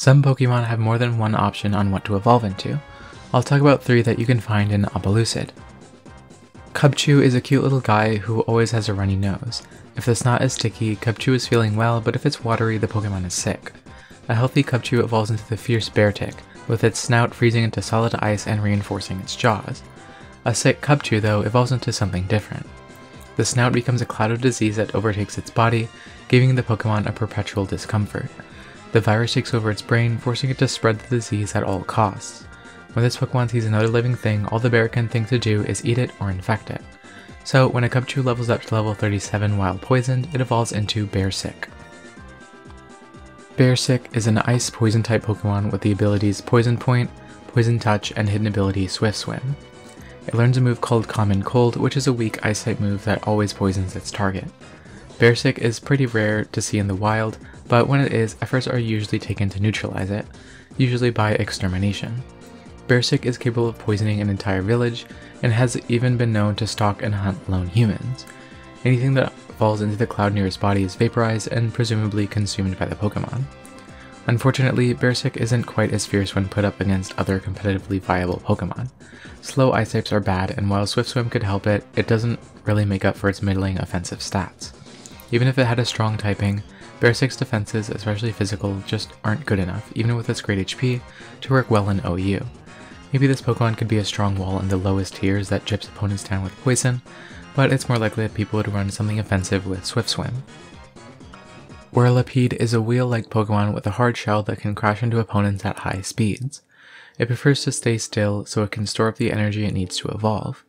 Some Pokemon have more than one option on what to evolve into. I'll talk about three that you can find in Opelucid. Cubchoo is a cute little guy who always has a runny nose. If the snot is sticky, Cubchoo is feeling well, but if it's watery, the Pokemon is sick. A healthy Cubchoo evolves into the fierce Beartic, with its snout freezing into solid ice and reinforcing its jaws. A sick Cubchoo, though, evolves into something different. The snout becomes a cloud of disease that overtakes its body, giving the Pokemon a perpetual discomfort. The virus takes over its brain, forcing it to spread the disease at all costs. When this Pokemon sees another living thing, all the bear can think to do is eat it or infect it. So when a Cubchoo levels up to level 37 while poisoned, it evolves into Bear Sick. Bear Sick is an ice poison type Pokemon with the abilities Poison Point, Poison Touch, and hidden ability Swift Swim. It learns a move called Common Cold, which is a weak ice type move that always poisons its target. Bear Sick is pretty rare to see in the wild, but when it is, efforts are usually taken to neutralize it, usually by extermination. Bearsick is capable of poisoning an entire village, and has even been known to stalk and hunt lone humans. Anything that falls into the cloud near its body is vaporized and presumably consumed by the Pokemon. Unfortunately, Bearsick isn't quite as fierce when put up against other competitively viable Pokemon. Slow ice types are bad, and while Swift Swim could help it, it doesn't really make up for its middling offensive stats. Even if it had a strong typing, Bear Sick's defenses, especially physical, just aren't good enough, even with its great HP, to work well in OU. Maybe this Pokemon could be a strong wall in the lowest tiers that chips opponents down with poison, but it's more likely that people would run something offensive with Swift Swim. Whirlipede is a wheel-like Pokemon with a hard shell that can crash into opponents at high speeds. It prefers to stay still so it can store up the energy it needs to evolve.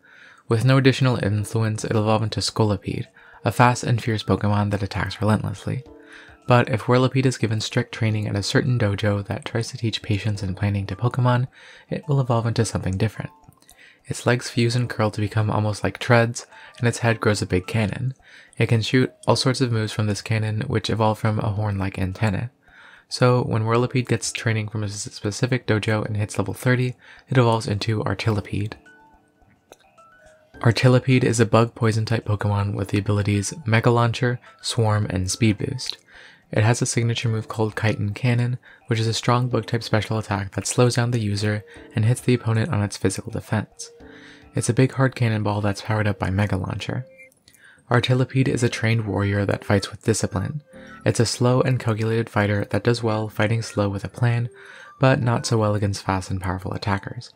With no additional influence, it'll evolve into Scolipede, a fast and fierce Pokemon that attacks relentlessly. But if Whirlipede is given strict training at a certain dojo that tries to teach patience and planning to Pokemon, it will evolve into something different. Its legs fuse and curl to become almost like treads, and its head grows a big cannon. It can shoot all sorts of moves from this cannon, which evolve from a horn-like antenna. So, when Whirlipede gets training from a specific dojo and hits level 30, it evolves into Artilipede. Artilipede is a bug poison type Pokemon with the abilities Mega Launcher, Swarm, and Speed Boost. It has a signature move called Chitin Cannon, which is a strong bug type special attack that slows down the user and hits the opponent on its physical defense. It's a big hard cannonball that's powered up by Mega Launcher. Artilipede is a trained warrior that fights with discipline. It's a slow and calculated fighter that does well fighting slow with a plan, but not so well against fast and powerful attackers.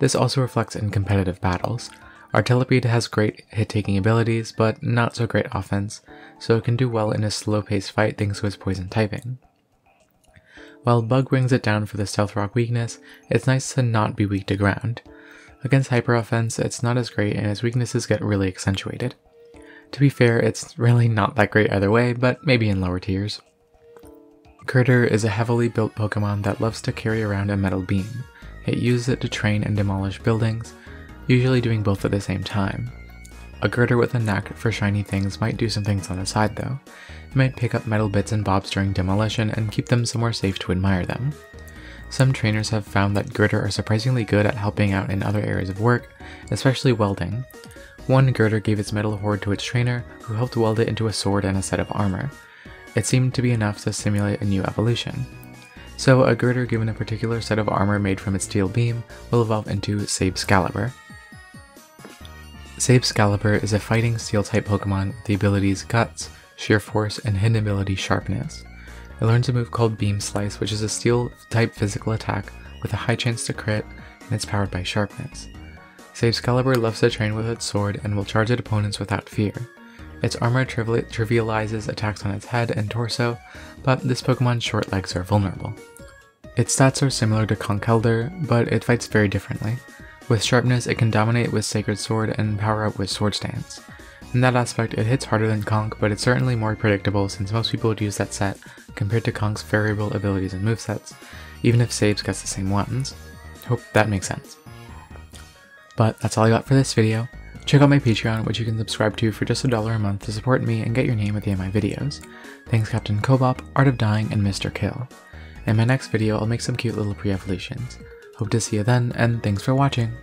This also reflects in competitive battles. Artilipede has great hit-taking abilities, but not so great offense, so it can do well in a slow-paced fight thanks to its poison typing. While Bug brings it down for the Stealth Rock weakness, it's nice to not be weak to ground. Against Hyper Offense, it's not as great and its weaknesses get really accentuated. To be fair, it's really not that great either way, but maybe in lower tiers. Gurdurr is a heavily built Pokemon that loves to carry around a metal beam. It uses it to train and demolish buildings, usually doing both at the same time. A Gurdurr with a knack for shiny things might do some things on the side though. It might pick up metal bits and bobs during demolition and keep them somewhere safe to admire them. Some trainers have found that Gurdurr are surprisingly good at helping out in other areas of work, especially welding. One Gurdurr gave its metal hoard to its trainer, who helped weld it into a sword and a set of armor. It seemed to be enough to simulate a new evolution. So a Gurdurr given a particular set of armor made from its steel beam will evolve into Sabescalibur. Sabescalibur is a fighting steel type Pokemon with the abilities Guts, Sheer Force, and hidden ability Sharpness. It learns a move called Beam Slice, which is a steel type physical attack with a high chance to crit, and it's powered by Sharpness. Sabescalibur loves to train with its sword and will charge at opponents without fear. Its armor trivial trivializes attacks on its head and torso, but this Pokemon's short legs are vulnerable. Its stats are similar to Conkeldurr, but it fights very differently. With sharpness, it can dominate with Sacred Sword and power up with Sword Stance. In that aspect, it hits harder than Conk, but it's certainly more predictable since most people would use that set compared to Conk's variable abilities and movesets, even if Saves gets the same ones. Hope that makes sense. But that's all I got for this video. Check out my Patreon, which you can subscribe to for just a dollar a month to support me and get your name at the end of my videos. Thanks Captain Kobop, Art of Dying, and Mr. Kill. In my next video, I'll make some cute little pre-evolutions. Hope to see you then, and thanks for watching!